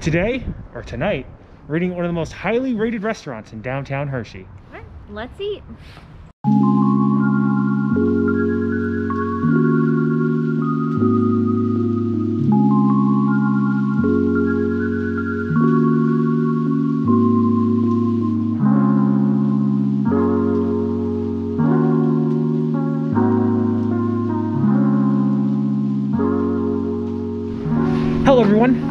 Today, or tonight, we're eating at one of the most highly rated restaurants in downtown Hershey. All right, let's eat.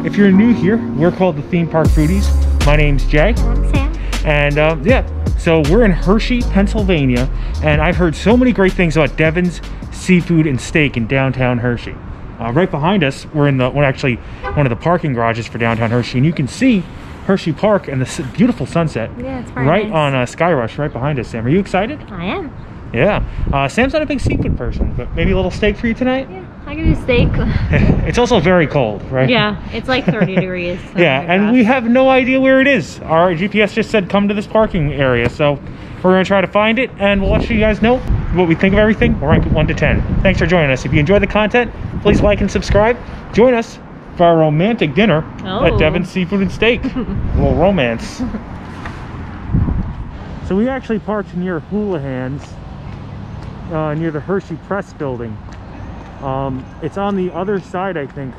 If you're new here, we're called the Theme Park Foodies. My name's Jay, I'm Sam. and um, yeah, so we're in Hershey, Pennsylvania, and I've heard so many great things about Devon's Seafood and Steak in downtown Hershey. Uh, right behind us, we're in the, actually, one of the parking garages for downtown Hershey, and you can see Hersheypark and the beautiful sunset Yeah, right nice. on uh, Skyrush right behind us, Sam. Are you excited? I am. Yeah. Uh, Sam's not a big seafood person, but maybe a little steak for you tonight? Yeah, I can do steak. it's also very cold, right? yeah, it's like 30 degrees. Yeah, and we have no idea where it is. Our GPS just said come to this parking area, so we're gonna try to find it, and we'll let you guys know what we think of everything. We'll rank it one to ten. Thanks for joining us. If you enjoy the content, please like and subscribe. Join us for our romantic dinner at Oh. Devon's Seafood and Steak. a little romance. so we actually parked near Houlihan's, uh, near the Hershey Press building. Um, it's on the other side, I think.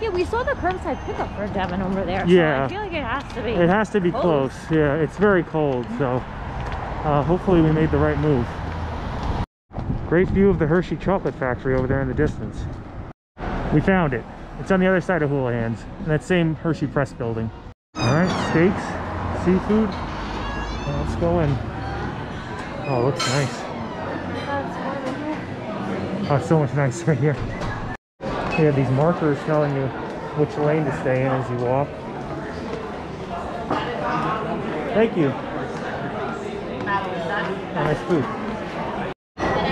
Yeah, we saw the curbside pickup for Devon over there. Yeah. So I feel like it has to be. It has to be Cold. close. Yeah, it's very cold, so uh, hopefully we made the right move. Great view of the Hershey Chocolate Factory over there in the distance. We found it. It's on the other side of Houlihan's, in that same Hershey Press building. All right, steaks, seafood. Let's go in. Oh, it looks nice. Oh, so much nicer here. They have these markers telling you which lane to stay in as you walk. Thank you. Oh, nice food.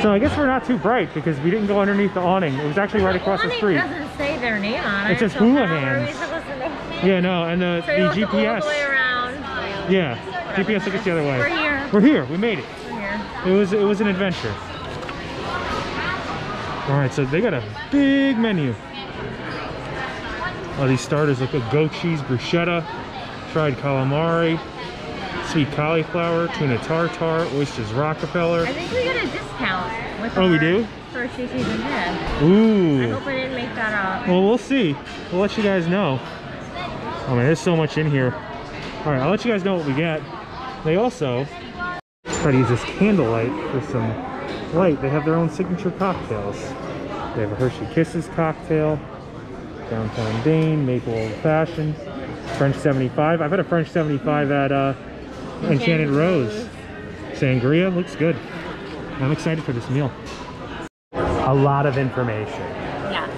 So I guess we're not too bright because we didn't go underneath the awning. It was actually right across the Awning street. doesn't say their name on it. It says so how are Houlihan's. we supposed to know? Yeah, no, and the, So the GPS. the. Yeah, GPS took us the other way. We're here. We're here. We made it. We're here. It was it was an adventure. All right, so they got a big menu. Oh, these starters look good. Goat cheese bruschetta, fried calamari, sweet cauliflower, tuna tartar, oysters Rockefeller. I think we get a discount with Oh, we do? First season yeah. I Ooh. I hope I didn't make that up. Well, we'll see. We'll let you guys know. Oh man, there's so much in here. All right, I'll let you guys know what we get. They also try to use this candlelight for some light. They have their own signature cocktails. They have a Hershey Kisses cocktail, Downtown Dane, Maple Old Fashioned, French 75. I've had a French 75 at uh, Enchanted. Rose. Sangria looks good. I'm excited for this meal. A lot of information. Yes.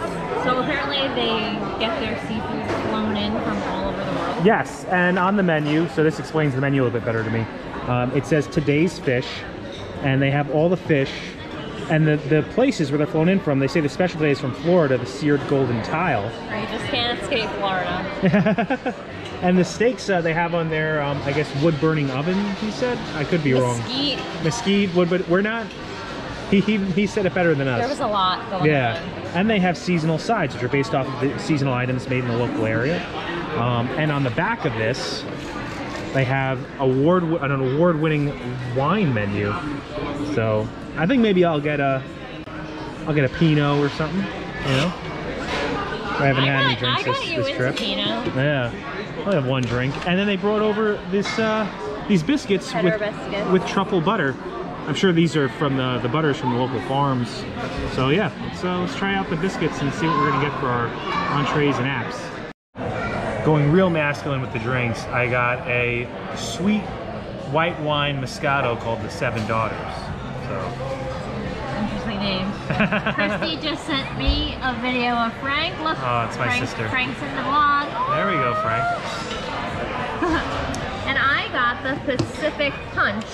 So apparently they get their seafood flown in from all over the world. Yes, and on the menu, so this explains the menu a little bit better to me. Um, it says today's fish, and they have all the fish. And the, the places where they're flown in from, they say the special today is from Florida, the seared golden tile. Or you just can't escape Florida. and the steaks uh, they have on their, um, I guess, wood burning oven, he said? I could be wrong. Mesquite. Mesquite, wood, but we're not. He, he, he said it better than us. There was a lot going Yeah, on. and they have seasonal sides, which are based off of the seasonal items made in the local area. Um, and on the back of this, they have award an award-winning wine menu. So I think maybe I'll get a I'll get a Pinot or something. You know, I haven't I had any drinks I got this, you this trip. Pinot. Yeah, I'll have one drink, and then they brought over this uh, these biscuits Cheddar with biscuits. with truffle butter. I'm sure these are from the the butters from the local farms. So yeah, uh, let's try out the biscuits and see what we're gonna get for our entrees and apps. Going real masculine with the drinks, I got a sweet white wine Moscato called the Seven Daughters. So Interesting name. Christy just sent me a video of Frank. Look, Oh, it's my Frank, sister. Frank's in the vlog. there we go, Frank. And I got the Pacific Punch,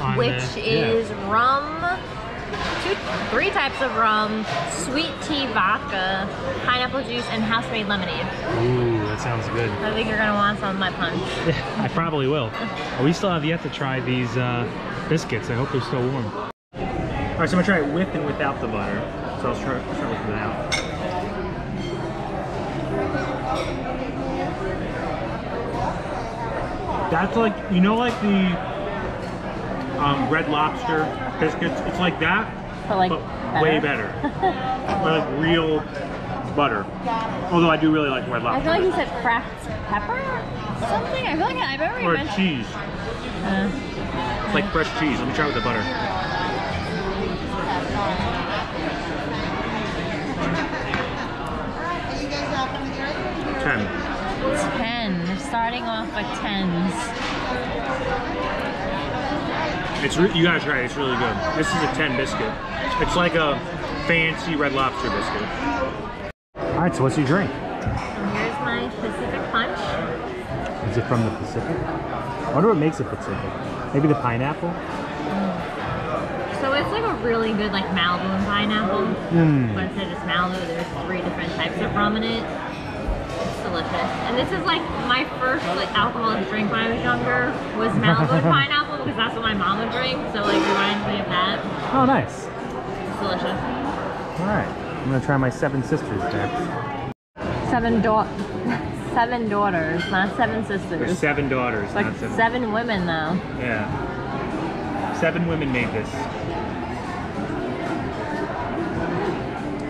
On which the- yeah. is rum, two, three types of rum, sweet tea vodka, pineapple juice, and house-made lemonade. Ooh, that sounds good. I think you're gonna want some of my punch. I probably will. We still have yet to try these uh, biscuits. I hope they're still warm. All right, so I'm gonna try it with and without the butter. So I'll start, start with without. That's like you know, like the um, Red Lobster biscuits. It's like that, But like but way better. Or like real butter. Although I do really like Red lobster. I feel like you said cracked pepper something. I feel like I remember you or mentioned. cheese. Uh, It's like fresh cheese. Let me try with the butter. Ten. ten. They're starting off with tens. It's you gotta try it. It's really good. This is a ten biscuit. It's like a fancy Red Lobster biscuit. All right. So what's your drink? Here's my Pacific Punch. Is it from the Pacific? I wonder what makes it Pacific. Maybe the pineapple. So it's like a really good like Malibu and pineapple. Hmm. But instead of just Malibu, there's three different types of rum in it. It's delicious. And this is like my first like alcoholic drink when I was younger was Malibu and pineapple because that's what my mom would drink. So like reminds me of that. Oh, nice. It's delicious. All right. I'm gonna try my Seven Sisters next. Seven da- seven daughters, not seven There's sisters. seven daughters, Like not seven. seven women though. Yeah. Seven women made this.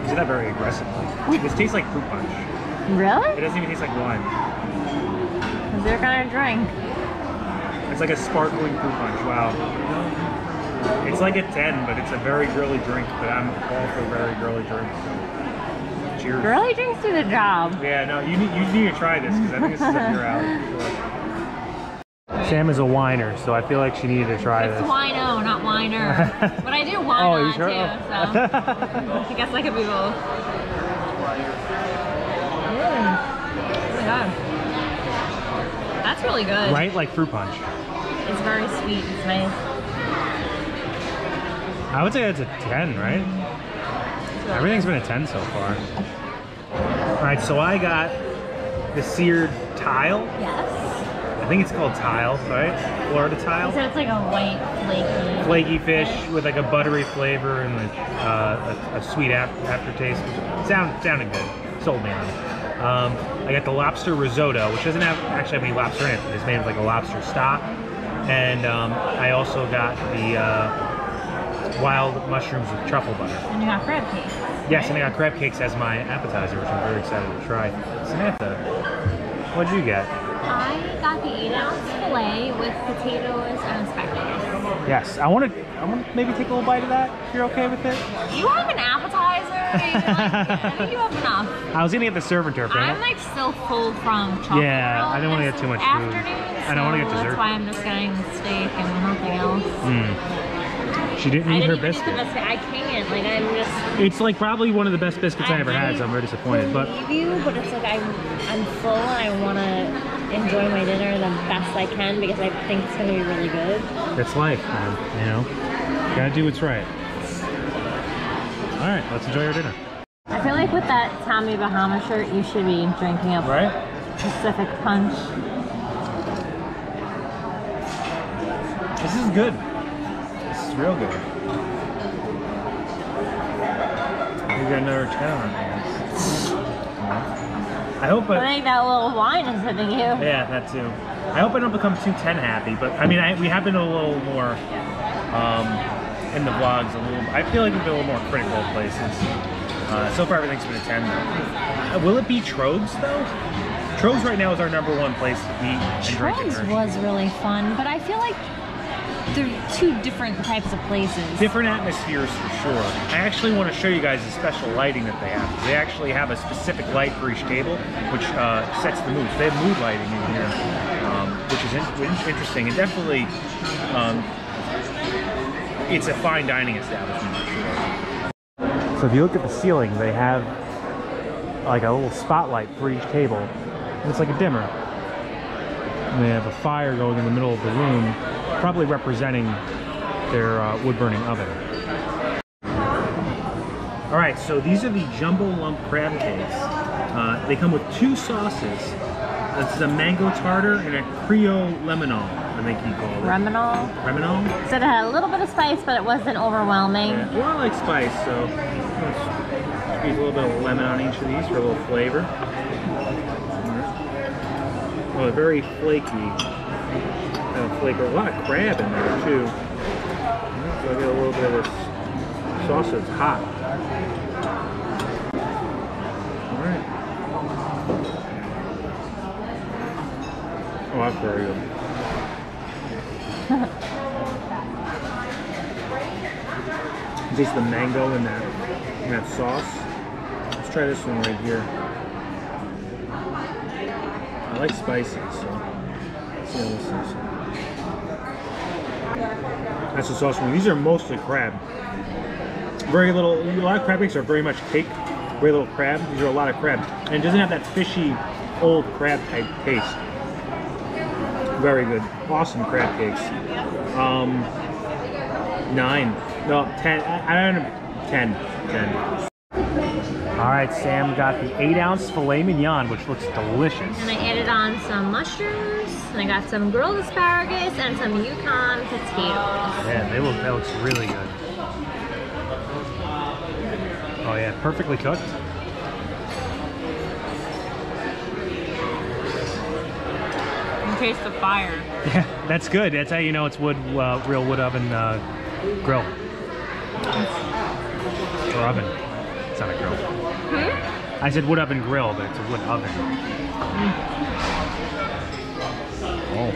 Is that very aggressively? This tastes like fruit punch. Really? It doesn't even taste like wine. Is their kind of drink? It's like a sparkling fruit punch. Wow. It's like a 10, but it's a very girly drink, but I'm all for very girly drinks. So. Cheers. Girly drinks do the job. Yeah, no, you need, you need to try this because I think this is up your alley. Sam is a whiner, so I feel like she needed to try this. It's this. wino, not whiner. but I do wine Oh, on sure? too, so I guess I could be both. Mm. Oh. That's really good. right? Like fruit punch. It's very sweet. It's nice. I would say it's a 10, right? Everything's been a 10 so far. All right, so I got the seared tile. Yes. I think it's called tile, right? Florida tile. So it's like a white, flaky. Flaky fish with like a buttery flavor and like uh, a, a sweet aftertaste. Sound sounded good. Sold me on it. Um, I got the lobster risotto, which doesn't have actually have any lobster in it, but it's made with like a lobster stock. And um, I also got the uh, wild mushrooms with truffle butter. And you got crab. Yes, and I got crab cakes as my appetizer, which I'm very excited to try. Samantha, what'd you get? I got the eight ounce filet with potatoes and asparagus. Yes, I want to. I want to maybe take a little bite of that. If you're okay with it? You have an appetizer? Like, I think you have enough. I was gonna get the surf and turf. I'm like still full from chocolate. Yeah, I didn't wanna get too much food. Afternoon, I don't wanna get dessert. That's why I'm just getting steak and nothing else. Mm. She didn't I eat didn't her biscuit. eat the biscuit. I can't. Like I'm just. It's like probably one of the best biscuits I, I ever had, so I'm very disappointed. But believe you, but it's like I'm I'm full and I want to enjoy my dinner the best I can because I think it's gonna be really good. it's life, man. You know, gotta do what's right. All right, let's enjoy our dinner. I feel like with that Tommy Bahama shirt, you should be drinking a Right? Pacific Punch. This is good. Is real good. We got another ten on hands. I hope I I. think that little wine is hitting you. Yeah, that too. I hope I don't become too 10 happy, but I mean, I, we have been a little more um, in the vlogs. A little. I feel like we've been a little more critical of places. Uh, so far, everything's been a 10 though. Will it be Tröegs though? Tröegs right now is our number one place to eat and drink. in Tröegs was really fun, but I feel like they're two different types of places. Different atmospheres for sure. I actually want to show you guys the special lighting that they have. They actually have a specific light for each table, which uh, sets the mood. So they have mood lighting in here, um, which is in- interesting and definitely um, it's a fine dining establishment for sure. So if you look at the ceiling, they have like a little spotlight for each table. It's like a dimmer. And they have a fire going in the middle of the room, probably representing their uh, wood burning oven. All right, so these are the jumbo lump crab cakes. Uh, they come with two sauces. This is a mango tartar and a Creole lemonade, I think you call it. Reminol. Reminol? Said it had a little bit of spice, but it wasn't overwhelming. Yeah. Well, I like spice, so let's squeeze a little bit of lemon on each of these for a little flavor. Oh, they're very flaky. Uh, flavor. A lot of crab in there too. So I get a little bit of this sauce that's hot. All right. Oh, that's very good. Taste the mango in that in that sauce. Let's try this one right here. I like spicy, so let's see how this is. That's the sauce one. These are mostly crab. Very little. A lot of crab cakes are very much cake. Very little crab. These are a lot of crab, and it doesn't have that fishy, old crab type taste. Very good. Awesome crab cakes. Um, nine. No, ten. I, I don't know. Ten. Ten. All right, Sam got the eight ounce filet mignon, which looks delicious. And I added on some mushrooms, and I got some grilled asparagus and some Yukon potatoes. Yeah, they look. That looks really good. Oh yeah, perfectly cooked. And taste the fire. Yeah, that's good. That's how you know it's wood, uh, real wood oven uh, grill or oven. It's not a grill. Hmm? I said wood oven grill, but it's a wood oven. Oh.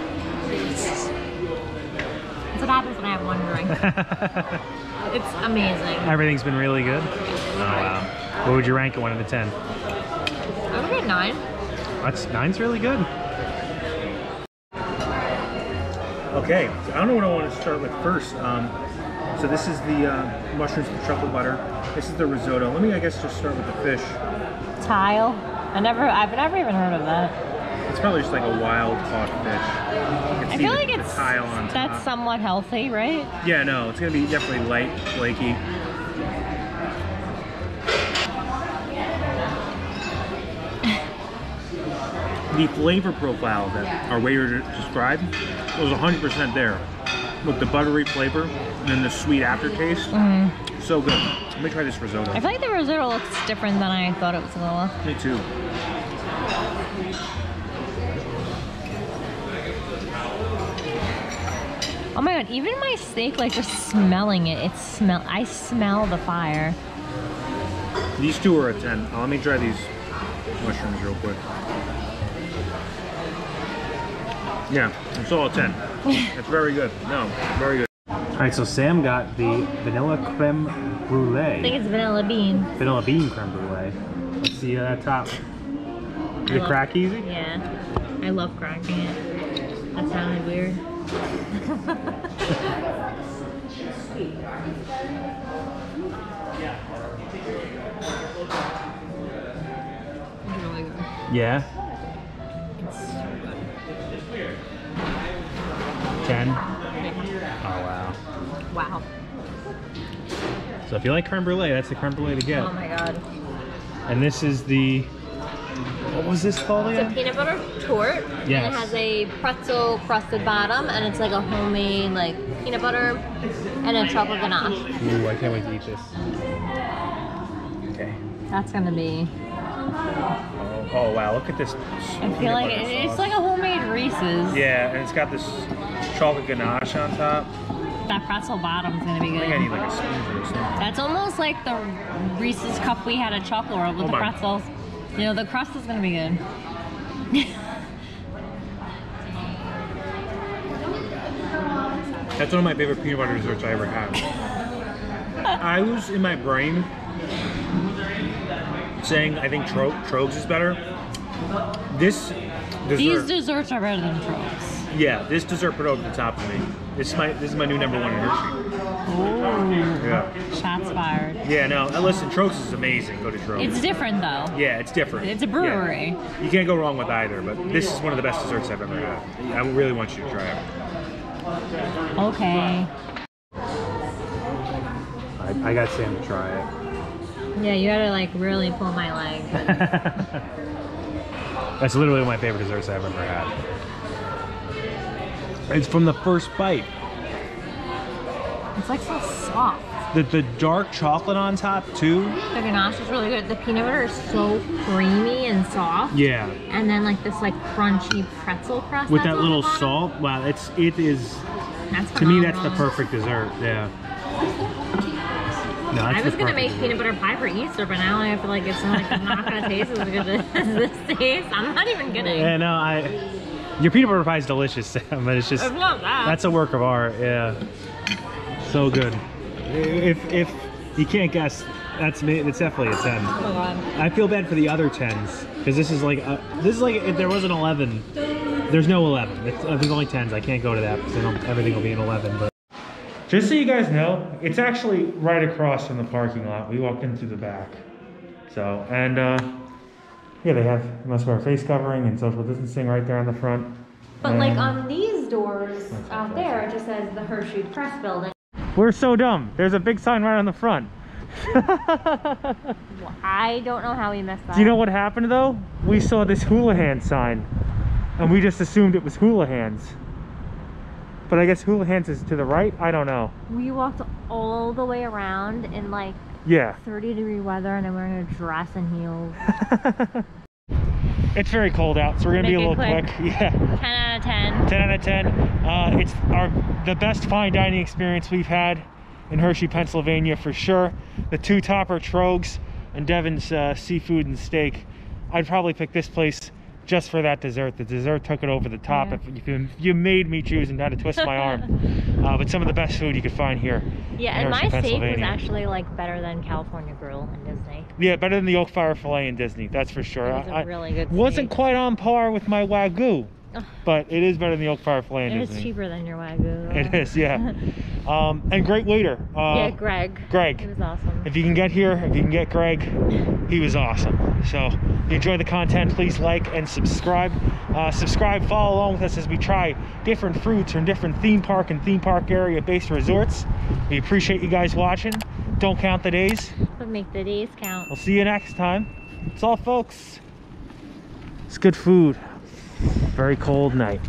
That's what happens when I have one drink. it's amazing. Everything's been really good. Oh wow. What would you rank it one out of ten? I would get nine. That's nine's really good. Okay, so I don't know what I want to start with first. Um, so this is the uh, mushrooms with truffle butter. This is the risotto. Let me, I guess, just start with the fish. Tile. I never, I've never even heard of that. It's probably just like a wild caught fish. I feel like the it's tile on that's top. somewhat healthy, right? Yeah, no, it's gonna be definitely light, flaky. the flavor profile that our waiter described was 100% there. With the buttery flavor and then the sweet aftertaste. Mm-hmm. So good. Let me try this risotto. I feel like the risotto looks different than I thought it was gonna look. Me too. Oh my god, even my steak, like just smelling it, it smell. I smell the fire. These two are a 10. Uh, let me try these mushrooms real quick. Yeah, it's all a 10. it's very good. No, very good. All right, so Sam got the vanilla creme brulee. I think it's vanilla bean. Vanilla bean creme brulee. Let's see uh, that top. Did it crack easy? Yeah, I love cracking it. That sounded weird. Really good. Yeah. It's so good. 10. Wow. So if you like creme brulee, that's the creme brulee to get. Oh my god. And this is the, what was this called again? It's a peanut butter torte. And it has a pretzel crusted bottom, and it's like a homemade like peanut butter and a chocolate ganache. Ooh, I can't wait to eat this. Okay. That's gonna be. Oh, oh, wow, look at this. I feel like it, it's like a homemade Reese's. Yeah, and it's got this chocolate ganache on top. That pretzel bottom's gonna be I think I need good. like a spoon for this. That's almost like the Reese's cup we had at Chocolate World with Oh the pretzels. You know, the crust is gonna be good. That's one of my favorite peanut butter desserts I ever had. I was in my brain saying I think Tro- Tröegs is better. This dessert, These desserts are better than Tröegs. Yeah, this dessert put over the top of me. This is my this is my new number one in Hershey. Ooh. Yeah, Shots fired. yeah. No, uh, listen, Tröegs is amazing. Go to Tröegs. It's different though. yeah, it's different. It's a Yeah. brewery. You can't go wrong with either. But this is one of the best desserts I've ever had. I really want you to try it. Okay. I, I got Sam to try it. Yeah, you gotta like really pull my leg. That's literally one of my favorite desserts I've ever had. It's from the first bite. It's like so soft. The, the dark chocolate on top too. The ganache is really good. The peanut butter is so creamy and soft. Yeah. And then like this like crunchy pretzel crust. With that little salt. Wow, it's it is That's to me that's the perfect dessert. Yeah. No, I was gonna make dessert. peanut butter pie for Easter, but now I feel like it's like not gonna taste as good as this tastes. I'm not even kidding. Yeah, no, I. Your peanut butter pie is delicious, Sam, but it's just It's not bad. that's a work of art. Yeah, so good. If if you can't guess, that's me. It's definitely a ten. oh my god. I feel bad for the other tens because this is like a, this is like if there was an eleven. There's no eleven. It's, uh, there's only tens. I can't go to that because then everything will be an eleven. But Just so you guys know, it's actually right across from the parking lot. We walked in through the back. So, and uh, yeah, they have, must wear face covering and social distancing right there on the front. But like on these doors out there, it just says the Hershey Press Building. We're so dumb. There's a big sign right on the front. I don't know how we missed that. Do you know what happened though? We saw this Houlihan sign and we just assumed it was Houlihan's. But I guess Houlihan's is to the right? I don't know. We walked all the way around in like Yeah. 30 degree weather and I'm wearing a dress and heels. it's very cold out, so we're gonna be a little quick. quick. Yeah. 10 out of 10. 10 out of 10. Uh, it's our the best fine dining experience we've had in Hershey, Pennsylvania for sure. The two topper Tröegs and Devon's uh, seafood and steak. I'd probably pick this place just for that dessert. The dessert took it over the top. Yeah. If, if you, you made me choose and had to twist my arm. Uh, but some of the best food you could find here. Yeah, and Hershey, my steak was actually like better than California Grill in Disney. Yeah, better than the Oak Fire Filet in Disney, that's for sure. It was I- I really good wasn't quite on par with my Wagyu, but it is better than the Oak Fire Filet It is cheaper than your Wagyu. It is, yeah. um, and great waiter. Uh, yeah, Greg. Greg. He was awesome. If you can get here, if you can get Greg, he was awesome. So, if you enjoy the content, please like and subscribe. Uh, subscribe, follow along with us as we try different fruits from different theme park and theme park area based resorts. We appreciate you guys watching. Don't count the days. But make the days count. We'll see you next time. That's all, folks. It's good food. Very cold night.